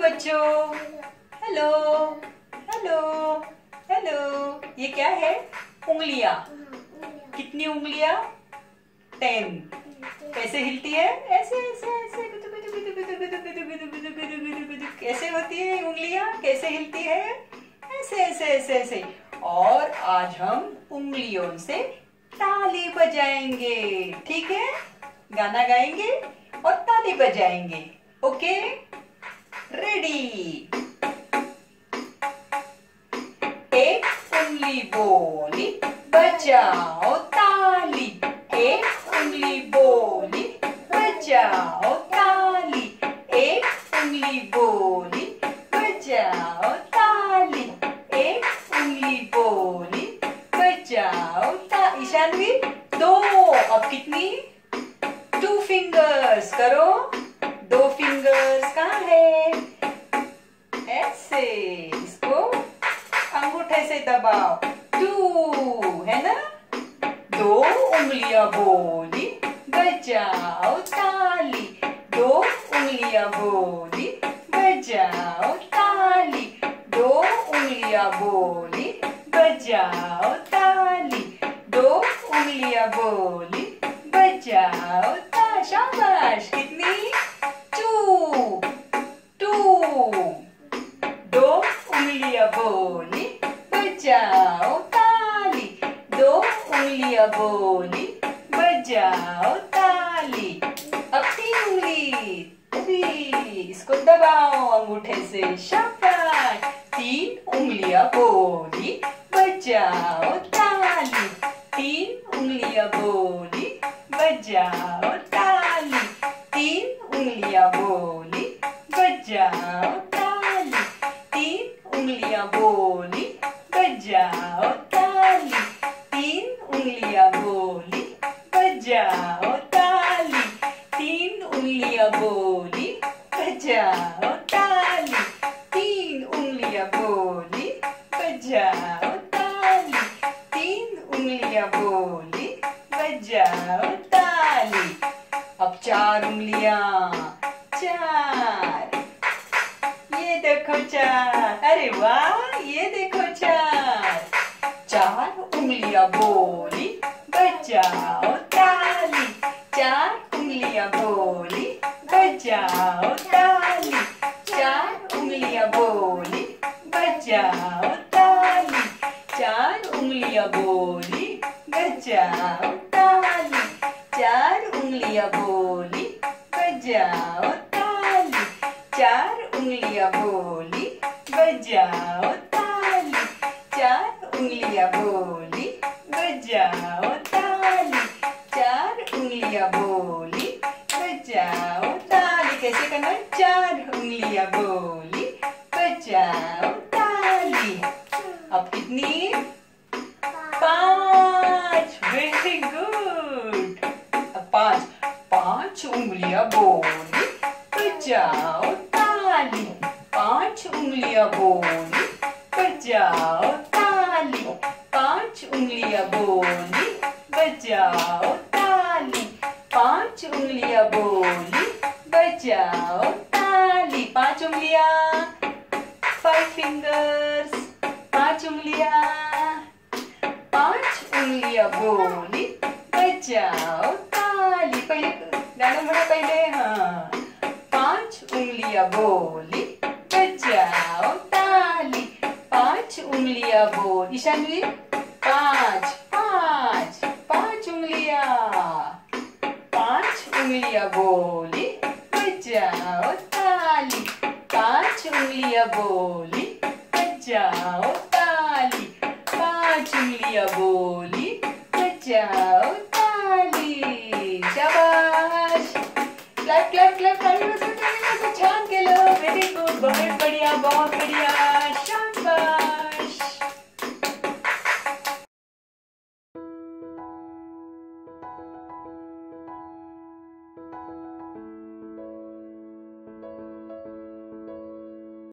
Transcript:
बच्चों hello hello hello ये क्या है उंगलियाँ कितनी उंगलियाँ टेन कैसे हिलती है ऐसे ऐसे ऐसे कैसे होती है उंगलियाँ कैसे हिलती है ऐसे ऐसे ऐसे ऐसे और आज हम उंगलियों से ताली बजाएँगे ठीक है गाना गाएँगे और ताली बजाएँगे ओके रेडी एक उंगली बोली बजाओ ताली एक उंगली बोली बजाओ ताली एक उंगली बोली बजाओ ताली एक उंगली बोली बजाओ ता ईशानवी दो अब कितनी टू फिंगर्स करो दो फिंगर्स कहाँ है ऐसे इसको अंगूठे से दबाओ। टू है ना? दो उंगलियाँ बोली, बजाओ ताली। दो उंगलियाँ बोली, बजाओ ताली। दो उंगलियाँ बोली, बजाओ ताली। दो उंगलियाँ बोली, बजाओ ता शाबाश, कितनी? बोली, बजाओ ताली। अब तीन उंगली थ्री इसको दबाओ अंगूठे से शाबाश। तीन उंगलियाँ बोली, बजाओ ताली। तीन उंगलियाँ बोली, बजाओ ताली। तीन उंगलियाँ बोली, बजाओ चार उंगलियाँ। चार। ये देखो चार। अरे वाह, ये देखो चार। चार उंगलियाँ बोली, बजाओ ताली। चार उंगलियाँ बोली, बजाओ ताली। चार उंगलियाँ बोली, बजाओ ताली। चार उंगलियाँ बोली, बजाओ ताली। चार उंगलियाँ बोली, बजाओ ताली। चार उंगलियाँ बोली, बजाओ ताली। चार उंगलियाँ बोली, बजाओ ताली। चार उंगलियाँ बोली, बजाओ ताली। कैसे करना? चार उंगलियाँ बोली, बजाओ ताली। अब कितनी? पाँच पाँच उंगलियाँ बोली, बजाओ ताली। पाँच उंगलियाँ बोली, बजाओ ताली। पाँच उंगलियाँ बोली, बजाओ ताली। पाँच उंगलियाँ बोली, बजाओ ताली। पाँच उंगलियाँ। फाइव फिंगर्स पाँच उंगलियाँ। पाँच उंगलियाँ बोली, बजाओ बोली, बजाओ ताली। पाँच उंगलियाँ बोल ईशानवी पाँच पाँच पाँच उंगलियाँ। पाँच उंगलियाँ बोली, बजाओ ताली। पाँच उंगलियाँ बोली, बजाओ ताली। पाँच उंगलियाँ बोली, बजाओ बढ़िया बहुत बढ़िया।